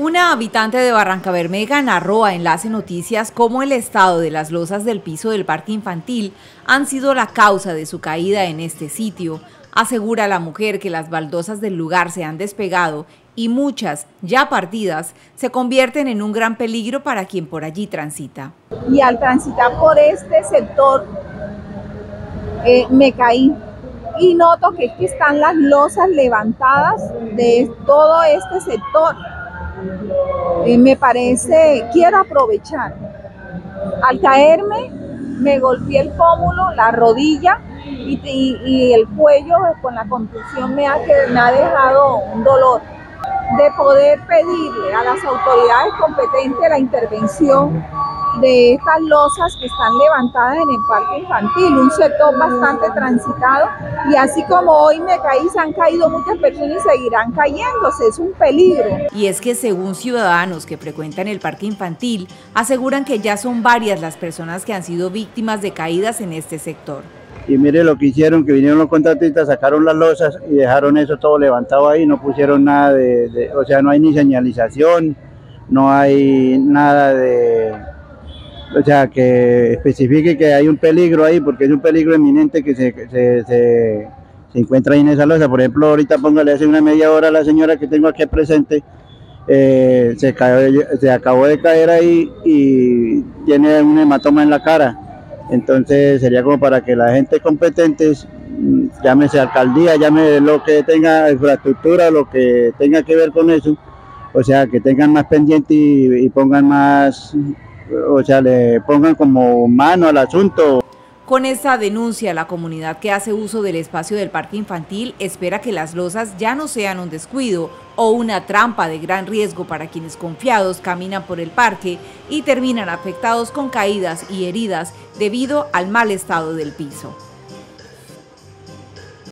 Una habitante de Barranca Bermeja narró a Enlace Noticias cómo el estado de las losas del piso del parque infantil han sido la causa de su caída en este sitio. Asegura la mujer que las baldosas del lugar se han despegado y muchas, ya partidas, se convierten en un gran peligro para quien por allí transita. Y al transitar por este sector eh, me caí y noto que aquí están las losas levantadas de todo este sector me parece, quiero aprovechar. Al caerme, me golpeé el pómulo, la rodilla y, el cuello con la contusión me ha dejado un dolor de poder pedirle a las autoridades competentes la intervención de estas losas que están levantadas en el parque infantil, un sector bastante transitado y así como hoy me caí, se han caído muchas personas y seguirán cayéndose, es un peligro. Y es que según ciudadanos que frecuentan el parque infantil, aseguran que ya son varias las personas que han sido víctimas de caídas en este sector. Y mire lo que hicieron, que vinieron los contratistas, sacaron las losas y dejaron eso todo levantado ahí, no pusieron nada de, de o sea, no hay ni señalización, no hay nada de o sea, que especifique que hay un peligro ahí, porque es un peligro eminente que se, se, se, encuentra ahí en esa losa. Por ejemplo, ahorita póngale hace una media hora a la señora que tengo aquí presente, eh, se, se acabó de caer ahí y tiene un hematoma en la cara. Entonces sería como para que la gente competente, mm, llámese alcaldía, llámese lo que tenga infraestructura, lo que tenga que ver con eso, o sea, que tengan más pendiente y pongan más o sea, le pongan como mano al asunto. Con esta denuncia, la comunidad que hace uso del espacio del parque infantil espera que las losas ya no sean un descuido o una trampa de gran riesgo para quienes confiados caminan por el parque y terminan afectados con caídas y heridas debido al mal estado del piso.